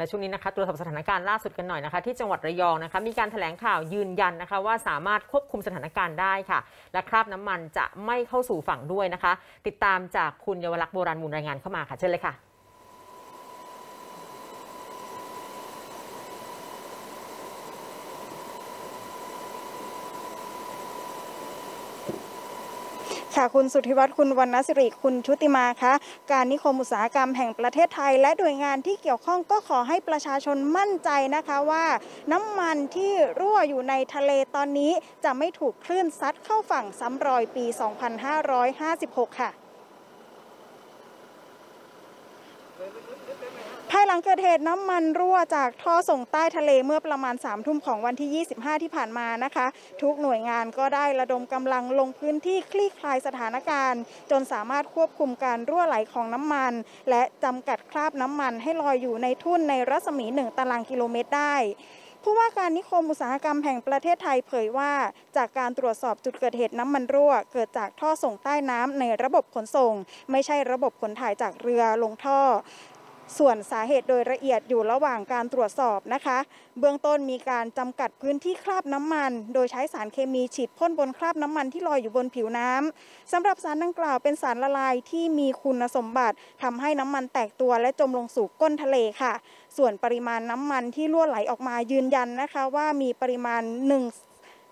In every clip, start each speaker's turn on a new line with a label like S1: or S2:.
S1: และช่วงนี้นะคะตรวจสอบสถานการณ์ล่าสุดกันหน่อยนะคะ ที่จังหวัดระยองนะคะ มีการแถลงข่าวยืนยันนะคะ ว่าสามารถควบคุมสถานการณ์ได้ค่ะ และคราบน้ำมันจะไม่เข้าสู่ฝั่งด้วยนะคะ ติดตามจากคุณเยาวลักษณ์โบราณมูลรายงานเข้ามาค่ะเชิญเลยค่ะ
S2: ค่ะ คุณสุทธิวัฒน์คุณวรรณสิริคุณชุติมาคะการนิคมอุตสาหกรรมแห่งประเทศไทย และหน่วยงานที่เกี่ยวข้องก็ขอให้ประชาชนมั่นใจนะคะว่า น้ำมันที่รั่วอยู่ในทะเลตอนนี้จะไม่ถูกคลื่นซัดเข้าฝั่งซ้ำรอยปี 2556 ค่ะ ภายหลังเกิดเหตุน้ำมันรั่วจากท่อส่งใต้ทะเลเมื่อประมาณ3ามทุ่มของวันที่ 25 ที่ผ่านมานะคะ ทุกหน่วยงานก็ได้ระดมกำลังลงพื้นที่คลี่คลายสถานการณ์ จนสามารถควบคุมการรั่วไหลของน้ำมัน และจำกัดคราบน้ำมันให้ลอยอยู่ในทุ่นในรัศมี 1 ตารางกิโลเมตรได้ผู้ว่าการนิคมอุตสาหกรรมแห่งประเทศไทยเผยว่า จากการตรวจสอบจุดเกิดเหตุน้ำมันรั่ว เกิดจากท่อส่งใต้น้ำในระบบขนส่ง ไม่ใช่ระบบขนถ่ายจากเรือลงท่อ ส่วนสาเหตุโดยละเอียดอยู่ระหว่างการตรวจสอบนะคะ เบื้องต้นมีการจำกัดพื้นที่คราบน้ำมัน โดยใช้สารเคมีฉีดพ่นบนคราบน้ำมันที่ลอยอยู่บนผิวน้ำสำหรับสารดังกล่าวเป็นสารละลายที่มีคุณสมบัติทำให้น้ำมันแตกตัวและจมลงสู่ก้นทะเลค่ะ ส่วนปริมาณน้ำมันที่รั่วไหลออกมายืนยันนะคะ ว่ามีปริมาณ1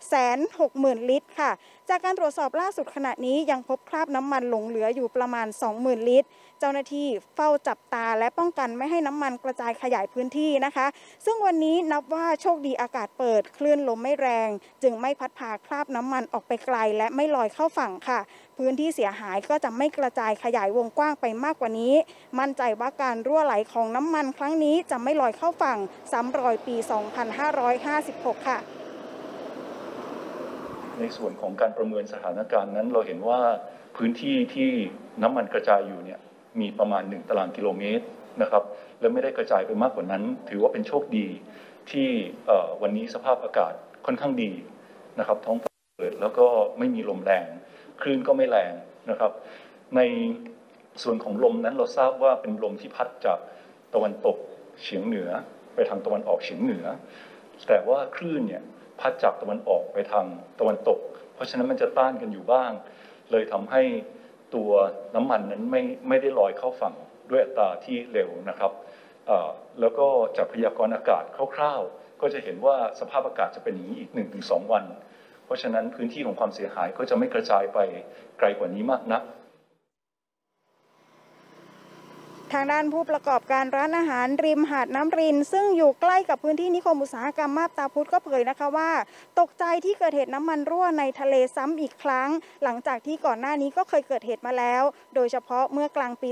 S2: แสนหกหมื่นลิตรค่ะ จากการตรวจสอบล่าสุดขณะนี้ยังพบคราบน้ำมันหลงเหลืออยู่ประมาณ 20,000 ลิตร เจ้าหน้าที่เฝ้าจับตาและป้องกันไม่ให้น้ำมันกระจายขยายพื้นที่นะคะ ซึ่งวันนี้นับว่าโชคดีอากาศเปิด คลื่นลมไม่แรง จึงไม่พัดพาคราบน้ำมันออกไปไกล และไม่ลอยเข้าฝั่งค่ะ พื้นที่เสียหายก็จะไม่กระจายขยายวงกว้างไปมากกว่านี้ มั่นใจว่าการรั่วไหลของน้ำมันครั้งนี้จะไม่ลอยเข้าฝั่งซ้ำรอยปี 2556 ค่ะ
S3: ในส่วนของการประเมินสถานการณ์นั้น เราเห็นว่าพื้นที่ที่น้ำมันกระจายอยู่เนี่ยมีประมาณ 1 ตารางกิโลเมตรนะครับและไม่ได้กระจายไปมากกว่านั้น ถือว่าเป็นโชคดีที่วันนี้สภาพอากาศค่อนข้างดีนะครับท้องฟ้าเปิดแล้วก็ไม่มีลมแรง คลื่นก็ไม่แรงนะครับ ในส่วนของลมนั้นเราทราบว่าเป็นลมที่พัดจากตะวันตกเฉียงเหนือ ไปทางตะวันออกเฉียงเหนือ แต่ว่าคลื่นเนี่ย พัดจากตะวันออกไปทางตะวันตก เพราะฉะนั้นมันจะต้านกันอยู่บ้าง เลยทำให้ตัวน้ำมันนั้นไม่ไม่ได้ลอยเข้าฝั่งด้วยอัตราที่เร็วนะครับแล้วก็จากพยากรณ์อากาศคร่าวๆ ก็จะเห็นว่าสภาพอากาศจะเป็นอย่างนี้อีก 1-2 วัน เพราะฉะนั้นพื้นที่ของความเสียหายก็จะไม่กระจายไปไกลกว่านี้มากนัก
S2: ทางด้านผู้ประกอบการร้านอาหารริมหาดน้ำริน ซึ่งอยู่ใกล้กับพื้นที่นิคมอุตสาหกรรมมาบตาพุธก็เผยนะคะว่า ตกใจที่เกิดเหตุน้ำมันรั่วในทะเลซ้ำอีกครั้ง หลังจากที่ก่อนหน้านี้ก็เคยเกิดเหตุมาแล้ว โดยเฉพาะเมื่อกลางปี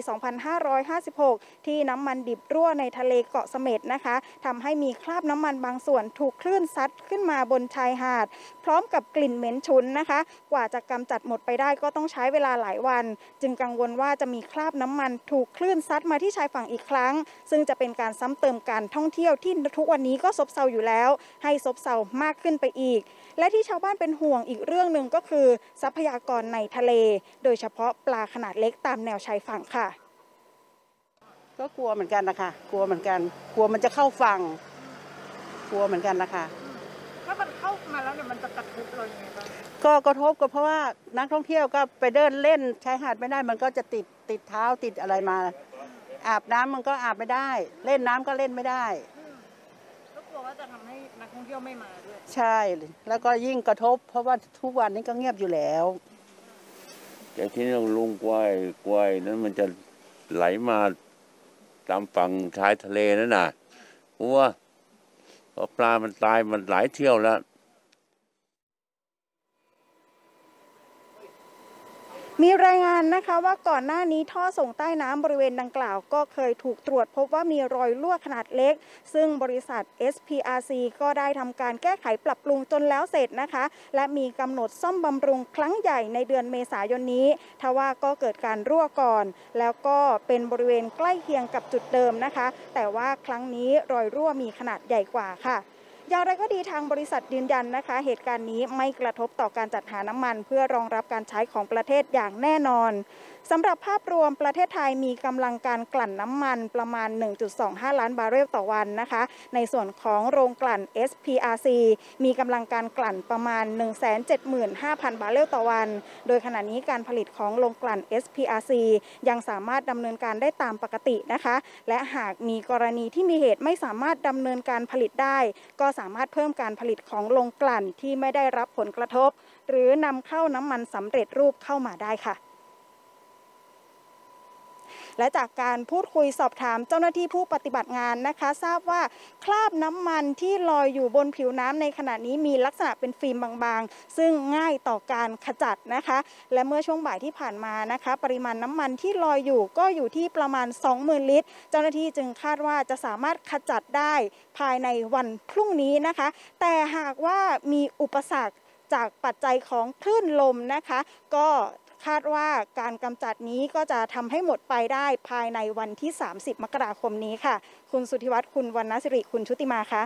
S2: 2556 ที่น้ำมันดิบรั่วในทะเลเกาะเสม็ดนะคะทำให้มีคราบน้ำมันบางส่วนถูกคลื่นซัดขึ้นมาบนชายหาด พร้อมกับกลิ่นเหม็นฉุนนะคะ กว่าจะกำจัดหมดไปได้ก็ต้องใช้เวลาหลายวัน จึงกังวลว่าจะมีคราบน้ำมันถูกคลื่นซัดมาที่ชายฝั่งอีกครั้ง ซึ่งจะเป็นการซ้ำเติมการท่องเที่ยวที่ทุกวันนี้ก็ซบเซาอยู่แล้ว ให้ซบเซามากขึ้นไปอีก และที่ชาวบ้านเป็นห่วงอีกเรื่องหนึ่งก็คือ ทรัพยากรในทะเล โดยเฉพาะปลาขนาดเล็กตามแนวชายฝั่งค่ะ
S4: ก็กลัวเหมือนกันนะคะกลัวเหมือนกัน กลัวมันจะเข้าฝั่งกลัวเหมือนกันนะคะ
S5: ถ้ามันเข้ามาแล้วเนี่ยมันจะกระทบเรายังไงบ้าง
S4: ก็กระทบก็เพราะว่านักท่องเที่ยวก็ไปเดินเล่นชายหาดไม่ได้มันก็จะติดติดเท้าติดอะไรมา อาบน้ำมันก็อาบไม่ได้ เล่นน้ำก็เล่นไม่ได้
S5: ก็กลัวว่าจะทำให้นักท่องเที่ยวไม่มาด้วย
S4: ใช่ แล้วก็ยิ่งกระทบ เพราะว่าทุกวันนี้ก็เงียบอยู่แล้ว
S6: แต่ที่นี่ลุงกล้วยกล้วยนั้นมันจะไหลมาตามฝั่งชายทะเลนั่นน่ะกลัวเพราะปลามันตายมันหลายเที่ยวแล้ว
S2: มีรายงานนะคะว่าก่อนหน้านี้ท่อส่งใต้น้ำบริเวณดังกล่าว ก็เคยถูกตรวจพบว่ามีรอยรั่วขนาดเล็ก ซึ่งบริษัท SPRC ก็ได้ทำการแก้ไขปรับปรุงจนแล้วเสร็จนะคะ และมีกำหนดซ่อมบำรุงครั้งใหญ่ในเดือนเมษายนนี้ ทว่าก็เกิดการรั่วก่อน แล้วก็เป็นบริเวณใกล้เคียงกับจุดเดิมนะคะ แต่ว่าครั้งนี้รอยรั่วมีขนาดใหญ่กว่าค่ะ อย่างไรก็ดีทางบริษัทยืนยันนะคะ เหตุการณ์นี้ไม่กระทบต่อการจัดหาน้ำมัน เพื่อรองรับการใช้ของประเทศอย่างแน่นอนสำหรับภาพรวมประเทศไทยมีกำลังการกลั่นน้ำมันประมาณ 1.25 ล้านบาร์เรลต่อวันนะคะ ในส่วนของโรงกลั่น SPRC มีกำลังการกลั่นประมาณ 175,000 บาร์เรลต่อวัน โดยขณะนี้การผลิตของโรงกลั่น SPRC ยังสามารถดำเนินการได้ตามปกตินะคะ และหากมีกรณีที่มีเหตุไม่สามารถดำเนินการผลิตได้ ก็สามารถเพิ่มการผลิตของโรงกลั่นที่ไม่ได้รับผลกระทบ หรือนำเข้าน้ำมันสำเร็จรูปเข้ามาได้ค่ะ และจากการพูดคุยสอบถามเจ้าหน้าที่ผู้ปฏิบัติงานนะคะ ทราบว่าคราบน้ำมันที่ลอยอยู่บนผิวน้ำในขณะนี้มีลักษณะเป็นฟิล์มบางๆ ซึ่งง่ายต่อการขจัดนะคะ และเมื่อช่วงบ่ายที่ผ่านมานะคะ ปริมาณน้ำมันที่ลอยอยู่ก็อยู่ที่ประมาณ 20,000 ลิตร เจ้าหน้าที่จึงคาดว่าจะสามารถขจัดได้ภายในวันพรุ่งนี้นะคะ แต่หากว่ามีอุปสรรคจากปัจจัยของคลื่นลมนะคะ ก็ คาดว่าการกำจัดนี้ก็จะทำให้หมดไปได้ภายในวันที่ 30 มกราคมนี้ค่ะ คุณสุธิวัฒน์คุณวรรณสิริ คุณชุติมาคะ